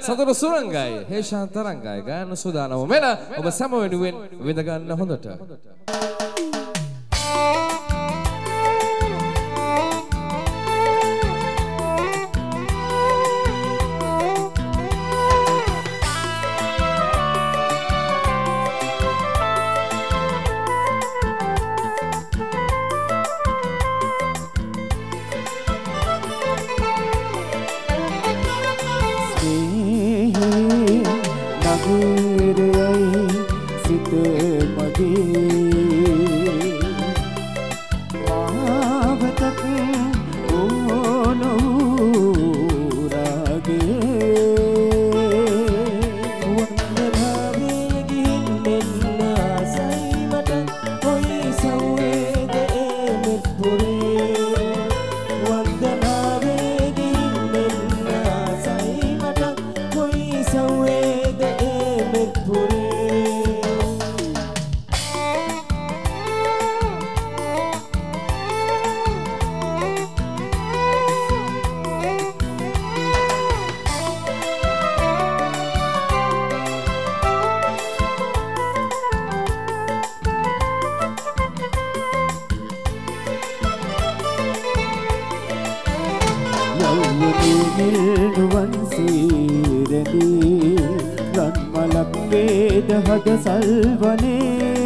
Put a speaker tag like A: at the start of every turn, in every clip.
A: සතුරු සුරංගයි හේෂාන් තරංගයි ගායන සූදානම මෙන ඔබ සම වෙනුවෙන් විඳ ගන්න හොඳට.
B: හෙල්නුවන් සීරදී ගන්මලක් වේද හද සල්වනේ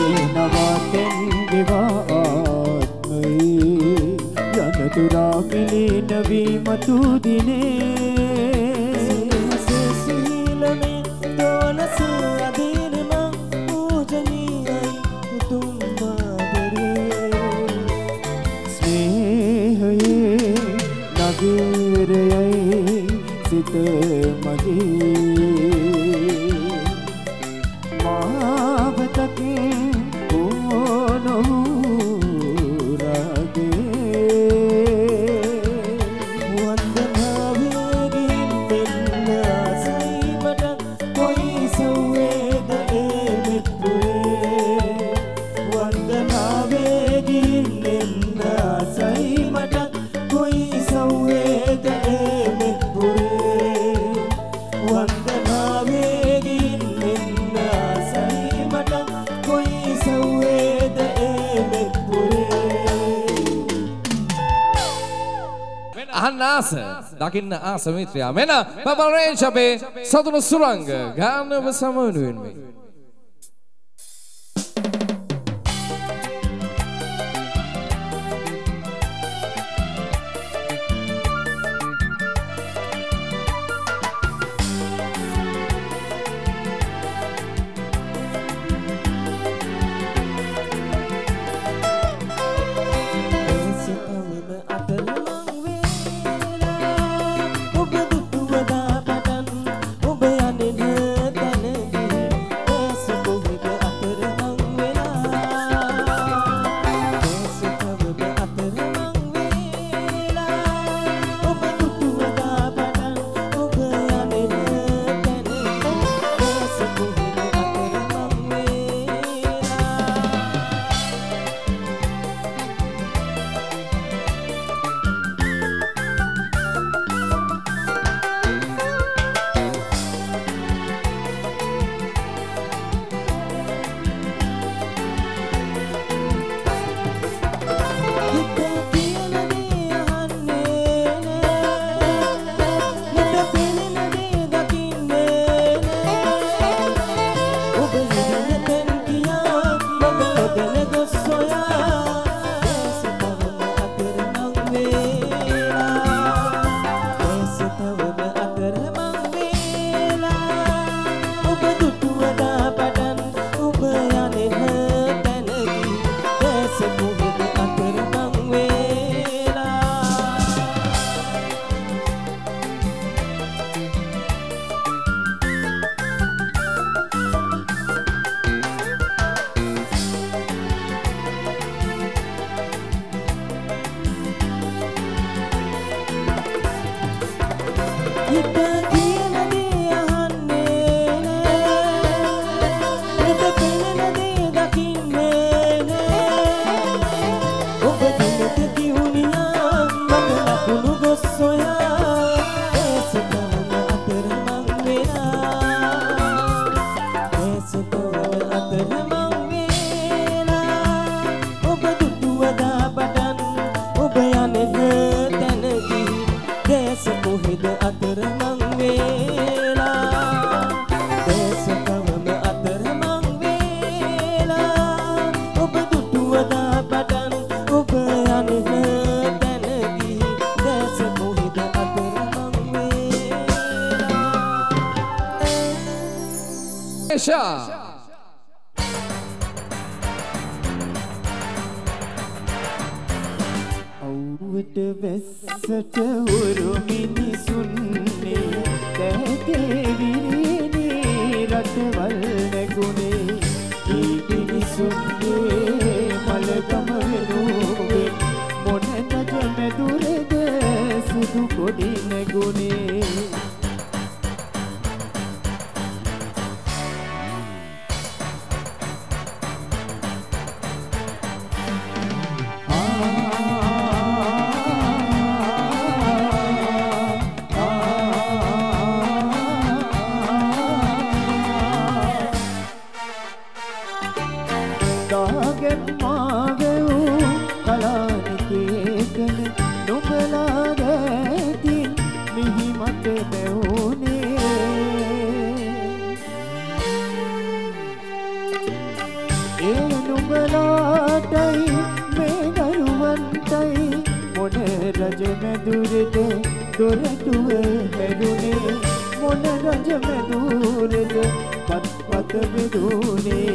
B: එනවා තෙන්ගෙවා ආත්මයි යනතුරා පිළින වී මතු දිනේ සිනහසේ සීලමේ දෝනසූ සිත
A: දකින්න ආසමිත්‍රයා මෙන්න බබල් රේන්ජ් අපේ සතුන සුරංග ගානව සමනුවෙන් මේ
C: Esha.
A: අවුවට වැස්සට උරු මිනිසුන්නේ දැතේවිරිනේ රටවල් නැගුණේ ඒ මිනිසුන්ගේ රජ මැදුරද දොරටුව හැරුණේ මොන රජ මැදුරද පත් පත බෙදුනේ?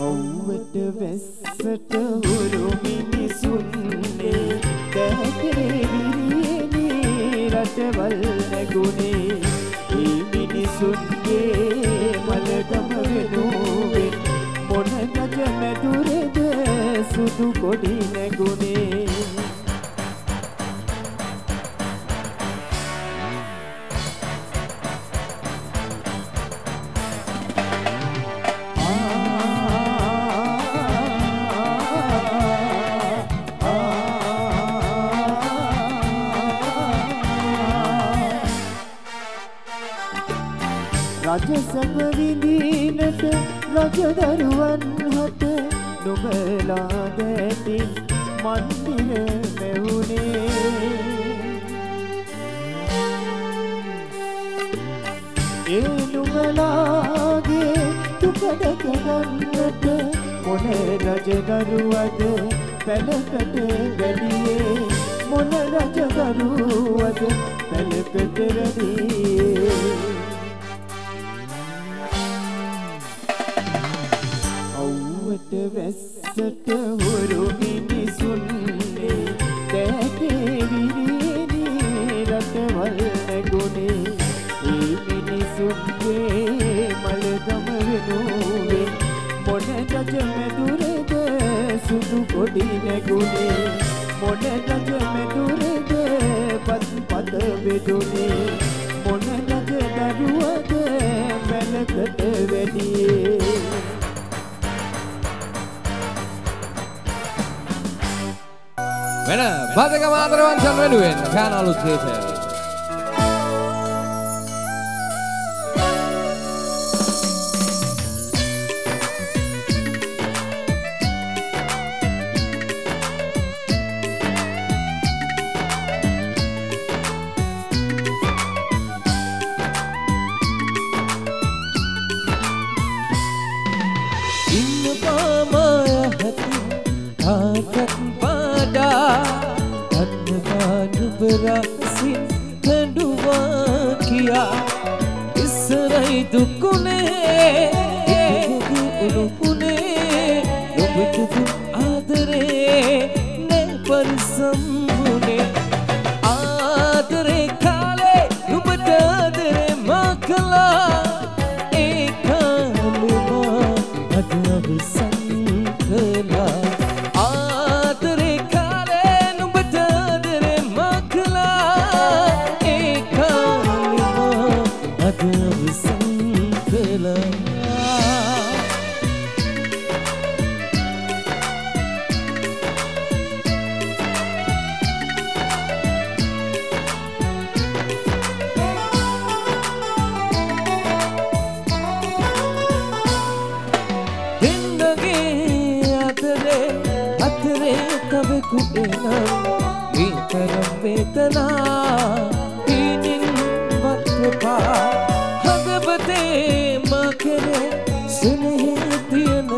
A: ඔව්වට වැස්සට උරු මිනිසුන්නේ දැකේ විරියනේ රටවල් නැගුණේ නුඹලා දැතින් මන්දිර මැවුනේ. ඒ නුඹලාගේ දුක දැක ගන්නට මොන රජදරුවද පැලකට වැඩියේ? මොන රජදරුවද පැලකට වැඩියේ? වැස්සට හුරු මිනිසුන්නේ දැකේ විරියනේ රටවල් නැගුණේ. ඒ මිනිසුන්ගේ මලගම වෙනුවෙන් මොන රජ මැදුරේද සුදු කොඩි නැගුණේ. මොන රජ මැදුරේද පත් පද බෙදුනේ මොන රජ දරුවද මැලකට වැඩියේ.
C: බදක මාතරවංශන් වෙනුවෙන් ගාන අලුත් ගීතය.
A: ඉන්න
D: 这个。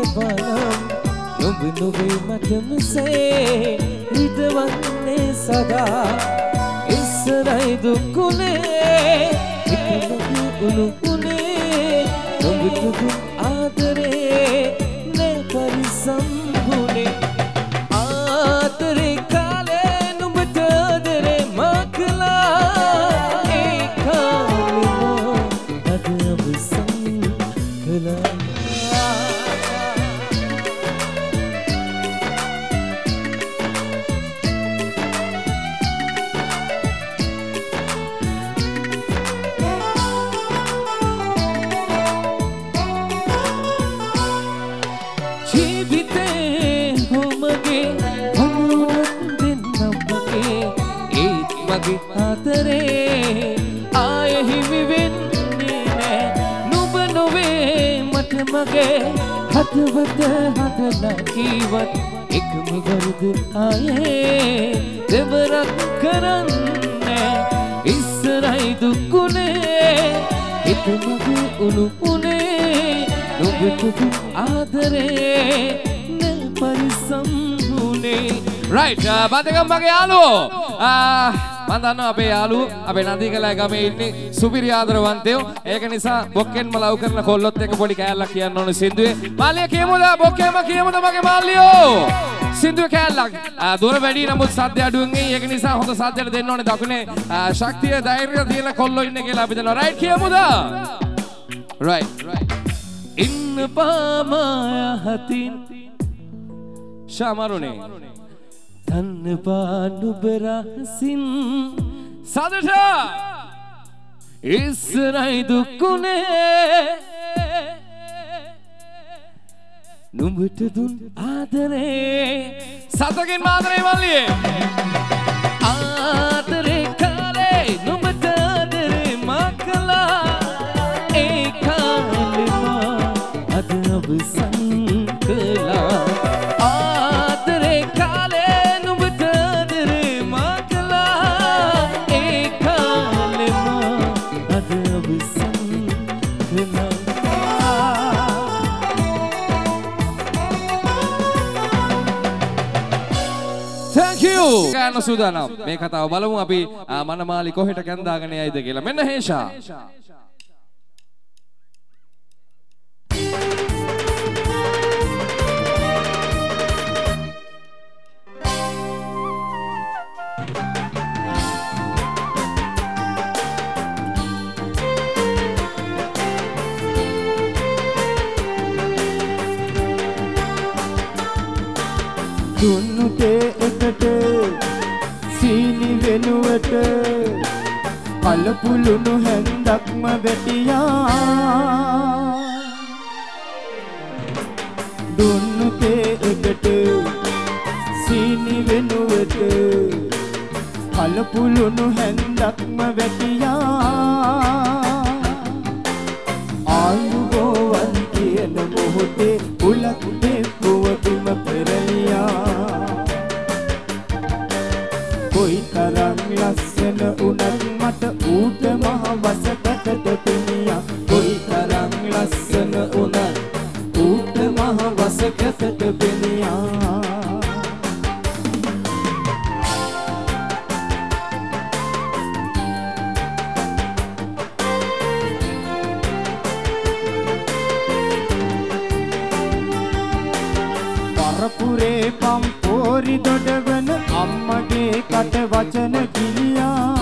D: තියෙන බලම් නොබ නොවේ මටමසේ හිතවන්නේ සදා ඉස්සරයි දුක්කුණේ එකලගේ උළුකුණේ නොබිටුකුන් ආදරේ මගේ හදවත හදලා කීවත් එකම වරද ආයේ දෙවරක් කරන්නේ ඉස්සරයි දුක්ුණේ හිත මගේ උණු උනේ නුඹට ආදරේ නේ පරිසම්බුනේ
C: රයිට් බදකම් මගේ යාළුවෝ. මම දන්නවා අපේ යාළුවෝ අපේ නදීකලා ගමේ ඉන්නේ සුපිරි ආදරවන්තයෝ. ඒක නිසා බොක්කෙන්ම ලව් කරන කොල්ලොත් එක්ක පොඩි කෑල්ලක් කියන්න ඕනේ සින්දුවේ. මාලිය කියමුද? බොක්කේම කියමුද මගේ මාල්ලියෝ සින්දුවේ කෑල්ලක්. දුර වැඩි නමුත් සද්ද අඩුවෙන් එයි. ඒක නිසා හොඳ සද්දයට දෙන්න ඕනේ දකුණේ. ශක්තිය ධෛර්යය තියෙන කොල්ලෝ ඉන්නේ කියලා අපි දන්නවා රයිට් කියමුද? රයිට්
D: ඉන්න පාමාය හතින්
C: ශාමරුනේ.
D: තන්න පානුබරහසින්
C: සදට
D: ඉස්සරයි දුක්කුණේ නුඹට දුන් ආදරේ.
C: සතකින් මාදරේ මල්ලියේ. You. ගන්න සූදානම්. මේ කතාව බලමු අපි ආ, මනමාලි කොහෙට කැන්දාගෙන යයිද කියලා. මෙන්න හේෂා.
A: හැන්දක්ම වැටියා. ආයුබෝවන් කියන මොහොතේ උලක් දොඩවන අම්මගේ කට වචන කිලියා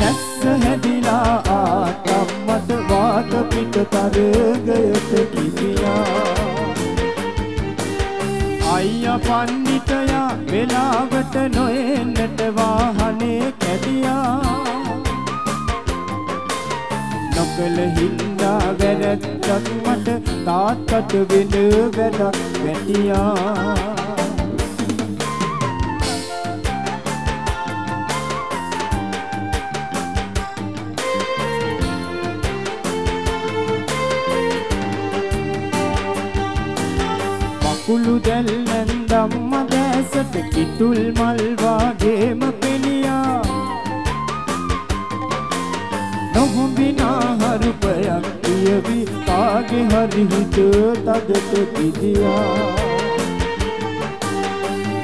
A: දැස්ස හැදිලා ආතම්මට වාත පිට තරගයට කිපියා. අයියා පන්නිටයා වෙලාවට නොඑන්නට වාහනේ කැඩියා. නොකළ හින්දා වැරැද්දක් මට තාත්තට වෙන වැඩක් වැටියා කුළු දැල්ලන් දම්ම දැසට කිතුල් මල් වාගේම පෙනියා. නොහොඹිනා හරුපයක් කියවි කාගේ හරි හිත තදට පිදියා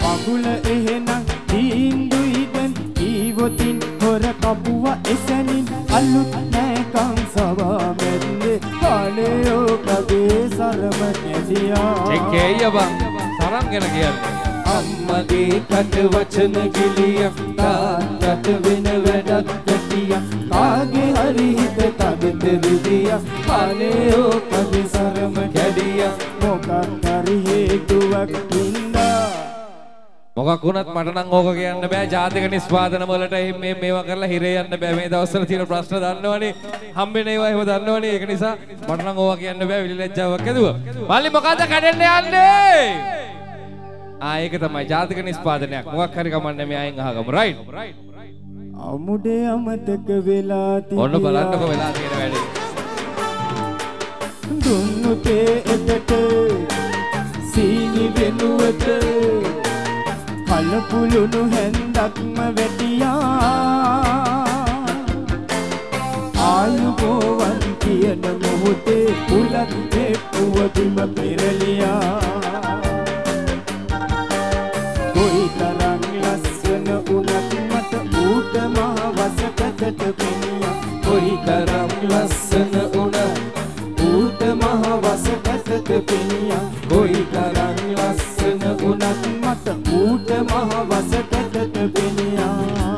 A: මගුල එහෙනම් දීන්දුයි දැන් ඊවොතින් හොර කපුව එසැනින් අලුත් නෑකම් සවා මැල්ලේ කාලයෝ කගේ සරම කැදියා.
C: එක්කේය බං සරම් ගැන කියන්නේ.
A: අම්මගේ කට වචන ගිලියක් තාත්තට වෙන වැඩක් ගැටියක් කාගේ හරි හිත තගෙත රිදියක් කාලයෝ කගේ සරම කැඩියක් මොකක් හරි හේතුවක් හින්දා
C: මොකක් වුණත් මට නම් ඕක කියන්න බෑ. ජාතික නිෂ්පාදන වලට එහෙම මේ මේවා කරලා හිරේ යන්න බෑ. මේ දවස්වල තියෙන ප්‍රශ්න දන්නවනේ. හම්බෙන ඒවා එහෙම දන්නවනේ. ඒක නිසා මට නම් ඕවා කියන්න බෑ. විලිලැජ්ජාවක් ඇදුවා. මල්ලි මොකද්ද කඩෙන්න යන්නේ? ආ ඒක තමයි ජාතික නිෂ්පාදනයක් මොකක් හරි කමන්නේ මේ අයින් අහගමු. රයිට්
A: අමුඩේ අමතක වෙලා
C: ඔන්න බලන්නකො වෙලා තියෙන වැඩේ.
A: දුන්නු තේ එකට සීනි වෙනුවට කලපුළුණු හැන්දක්ම වැටියා. ආයුබෝවන් කියන මොහොතේ පුලත් එක්කුව බිම පෙරලියා මට ඌට මහ වසකකට පෙනියා කොයි තරම් ලස්සන වුණත් ඌට මහ වසකකට පෙනියා කොයි තරම් ලස්සන වුණත් මට ඌට මහ වසකකට පෙනියා.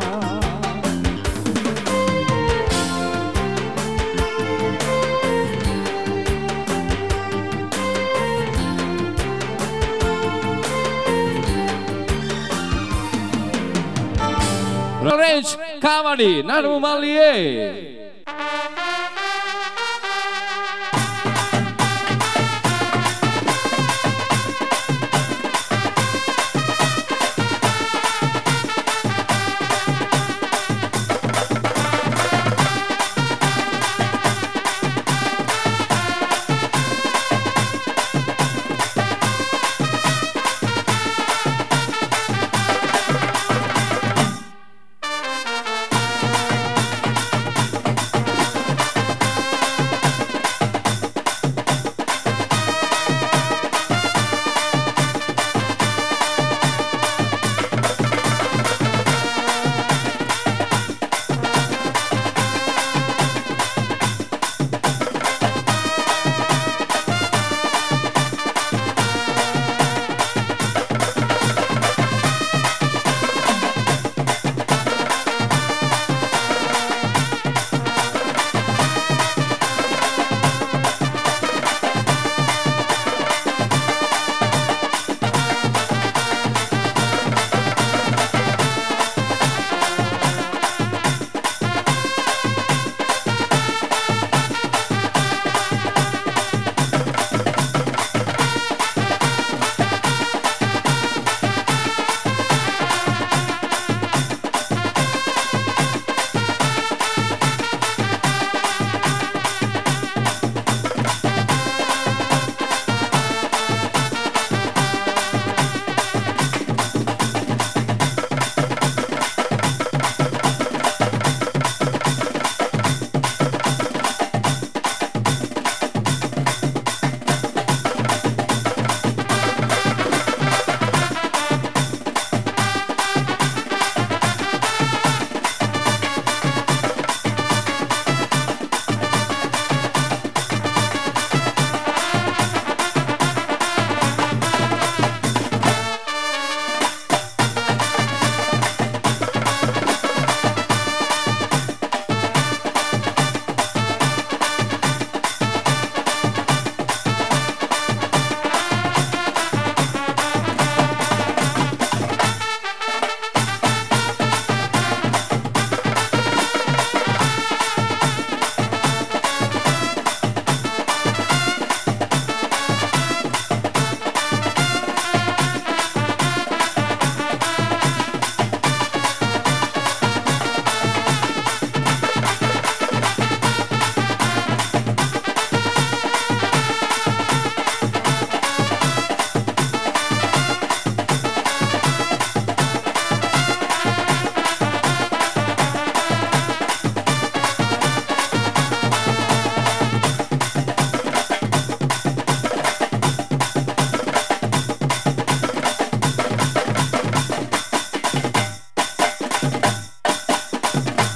C: French Cavalry, Narumalier.